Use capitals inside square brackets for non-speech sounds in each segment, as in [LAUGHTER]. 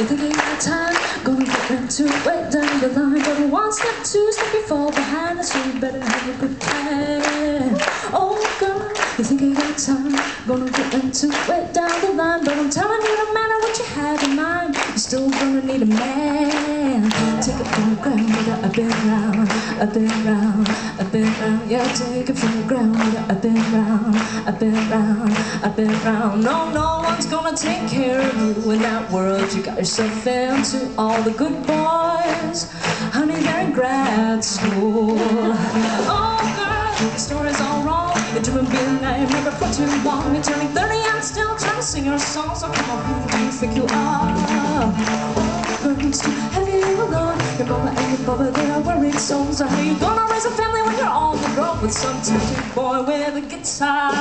You think you got time, gonna get them to wait down the line. But one step, two step, you fall behind, so you better have a good plan. Oh, girl you think you got time? Gonna get into it down the line, but I'm telling you, no matter what you have in mind, you're still gonna need a man. Take it from the ground, with a bit round, a bit round, a bit round. Yeah, take it from the ground, a bit round, a bit round, a bit round. No, no one's gonna take care of you in that world you got yourself into. All the good boys, honey, they're in grad school. Being never for too long. You're turning 30 and still trying to sing your song. So come on, who do you think you are? Burdens too heavy alone. Your mama and your baba, they are worried souls. So how you gonna raise a family when you're on the road with some talented boy with a guitar?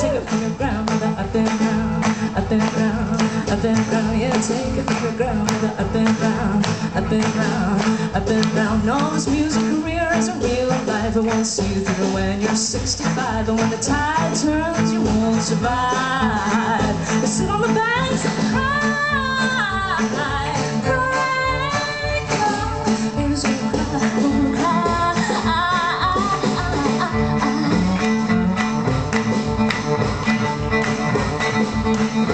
Take it from your ground, mother, up and round, up and round, up and round. Yeah, take it from your ground, mother, up and round, up and round, up and round. No, this music career isn't real life. It won't see you through when you're 65. And when the tide turns, you won't survive. You sit on the banks and cry, cry, cry. Your cry, cry.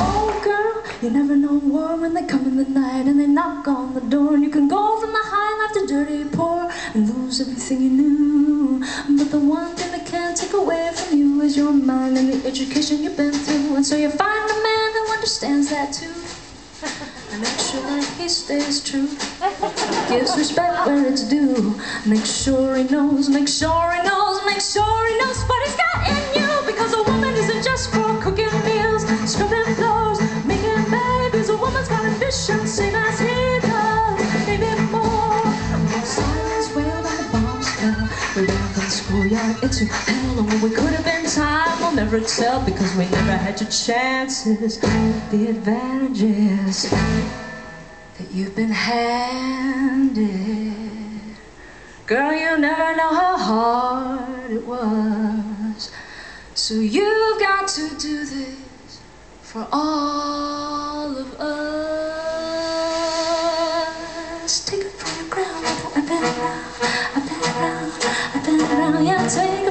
Oh girl, you never know war when they come in the night and they knock on the door and you can go from the high life to dirty poor and lose everything you knew. But the one thing they can't take away from you is your mind and the education you've been through. And so you find a man who understands that too. [LAUGHS] And make sure that he stays true. Gives respect where it's due. Make sure he knows, make sure he knows, make sure he knows what he's got scrubbing floors, making babies. A woman's got ambition, same as he does, maybe more. Silence wailed on the bombs fell. We ran from the schoolyard into hell, and when we could have been time, we'll never tell because we never had your chances. The advantages that you've been handed. Girl, you never know how hard it was. So you've got to do this for all of us. Take it from your ground, up and around, up and around, up and around. Yeah, take